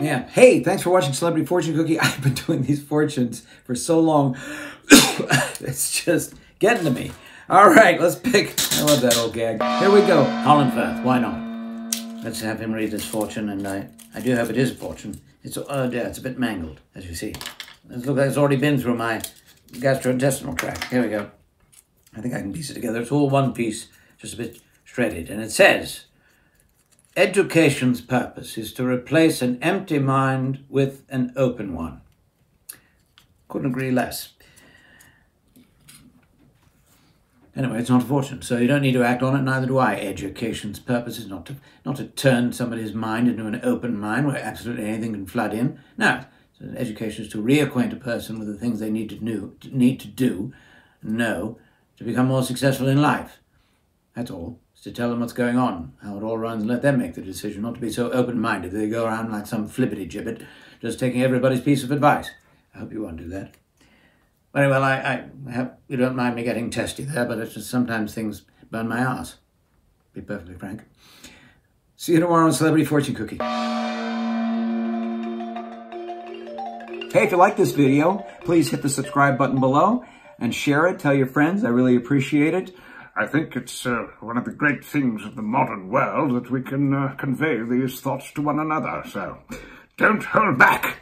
Yeah. Hey, thanks for watching Celebrity Fortune Cookie. I've been doing these fortunes for so long. it's just getting to me. All right, let's pick. I love that old gag. Here we go. Colin Firth. Why not? Let's have him read this fortune, and I, I do hope it is a fortune. It's oh yeah, it's a bit mangled, as you see. It looks like it's already been through my gastrointestinal tract. Here we go. I think I can piece it together. It's all one piece, just a bit shredded, and it says. Education's purpose is to replace an empty mind with an open one. Couldn't agree less. Anyway, it's not a fortune, so you don't need to act on it, neither do I. Education's purpose is not to not to turn somebody's mind into an open mind where absolutely anything can flood in. No, so education is to reacquaint a person with the things they need to, do, need to do, know, to become more successful in life. That's all to tell them what's going on, how it all runs, and let them make the decision, not to be so open-minded they go around like some flippity-gibbet, just taking everybody's piece of advice. I hope you won't do that. Very well, I, I have, you don't mind me getting testy there, but it's just sometimes things burn my ass. Be perfectly frank. See you tomorrow on Celebrity Fortune Cookie. Hey, if you like this video, please hit the subscribe button below and share it. Tell your friends. I really appreciate it. I think it's uh, one of the great things of the modern world that we can uh, convey these thoughts to one another. So don't hold back.